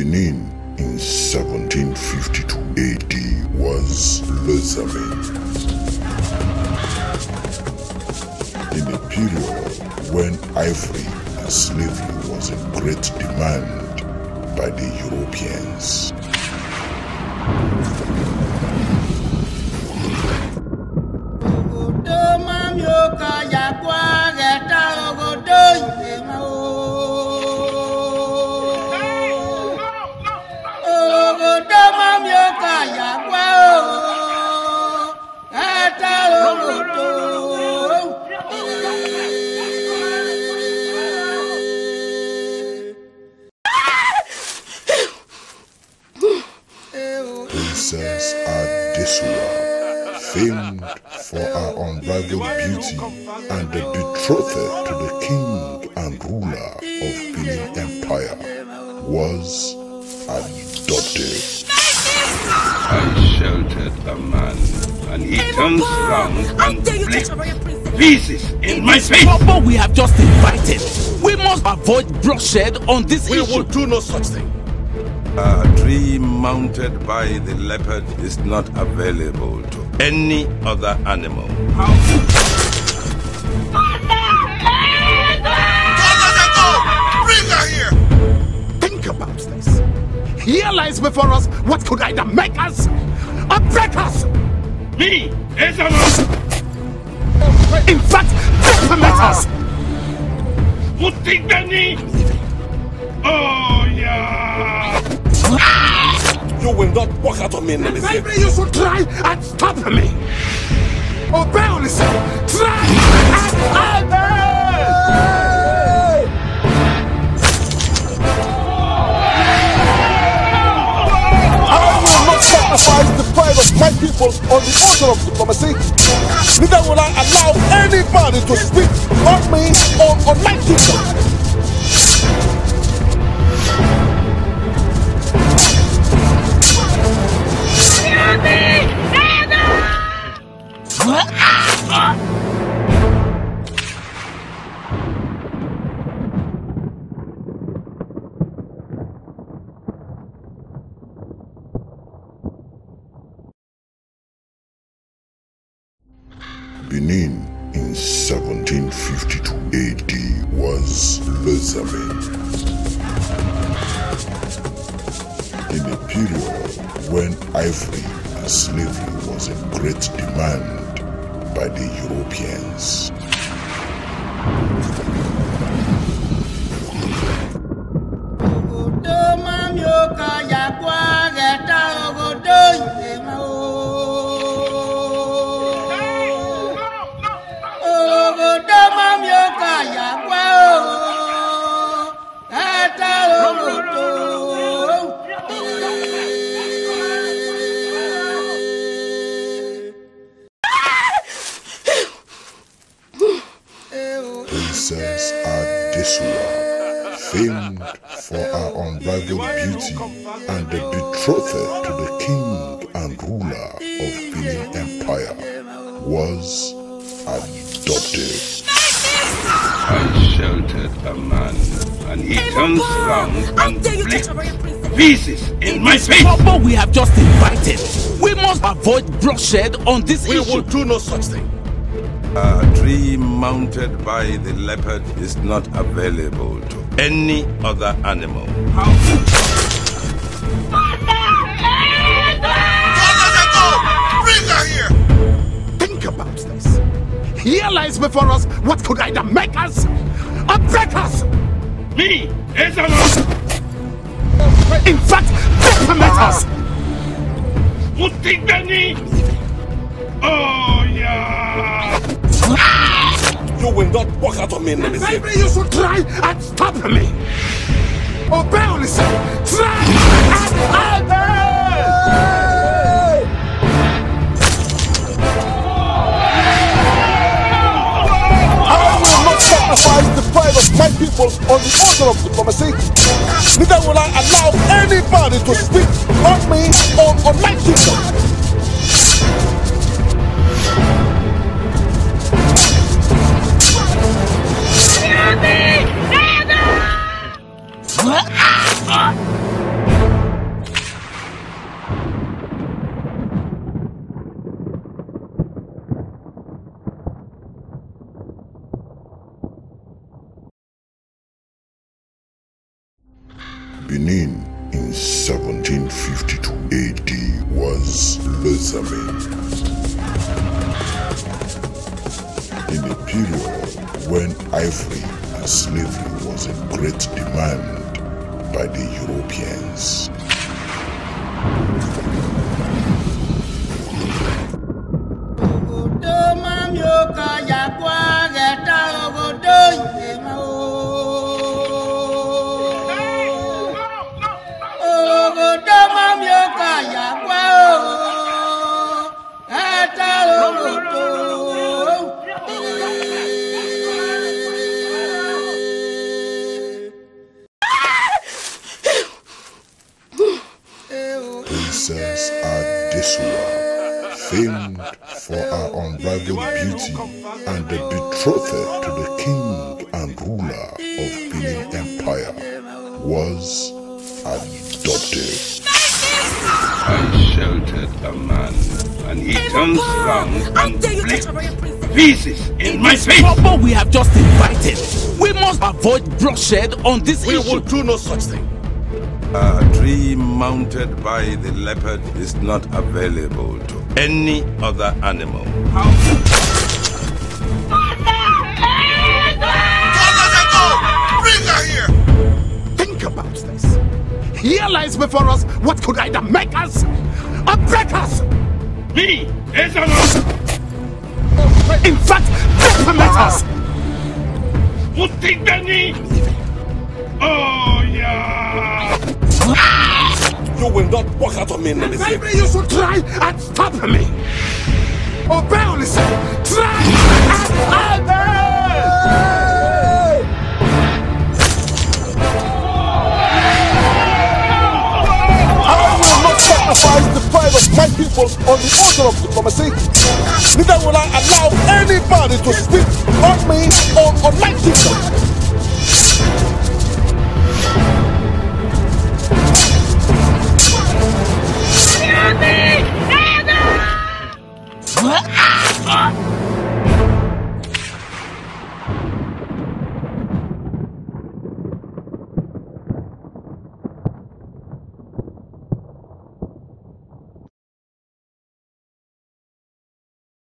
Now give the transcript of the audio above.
Benin in 1752 AD was Lezame. In a period when ivory and slavery was in great demand by the Europeans. Princess Adesuwa, famed for her unrivaled beauty and the betrothed to the king and ruler of Benin Empire, was adopted. I sheltered a man, and he turns round How and dare you touch flicks a royal princess? pieces in my face. couple we have just invited. We must avoid bloodshed on this We issue. will do no such thing. A tree mounted by the leopard is not available to any other animal. Bring her here! Think about this. Here lies before us what could either make us or break us. Me, Ezama, In fact, decimate us. Mutigani. Oh, yeah. You will not walk out on me, Nelizia. Maybe you should try and stop me. Obey, Olise. Try and I will not sacrifice the pride of my people on the altar of diplomacy. Neither will I allow anybody to speak on me or on my kingdom. AD was Lezame. In a period when ivory and slavery was in great demand by the Europeans. Princess Adesuwa, famed for her unrivaled beauty and the betrothed to the king and ruler of Benin Empire, was adopted. I sheltered a man, and he turns round How and dare you touch flicks a royal princess? pieces in my face. couple we have just invited. We must avoid bloodshed on this We issue. will do no such thing. A tree mounted by the leopard is not available to any other animal. Bring her here! Think about this. Here lies before us what could either make us or break us. Me, Ezama, In fact, decimate us. Mutigani. Oh, yeah. You will not walk out on me, Nelizia. Maybe you should try and stop me. Obey, Olise. Try and I will not sacrifice the pride of my people on the altar of diplomacy. Neither will I allow anybody to speak on me or on my kingdom. Benin in 1752 AD was Lezame. In a period when ivory and slavery was in great demand by the Europeans. Famed for her unrivaled beauty and the betrothed to the king and ruler of Benin Empire, was adopted. I sheltered a man, and he turns round and flicks pieces in my face. Trouble we have just invited. We must avoid bloodshed on this We issue. will do no such thing. A tree mounted by the leopard is not available to any other animal. Think about this. Here lies before us what could either make us or break us. Me, Ezana, In fact, decimate us. Utigani! Oh, yeah! You will not walk out on me. Maybe you should try and stop me. Obey, Olise. Try and obey. I will not sacrifice the pride of my people on the altar of diplomacy. Neither will I allow anybody to speak on me or on my kingdom. Huh?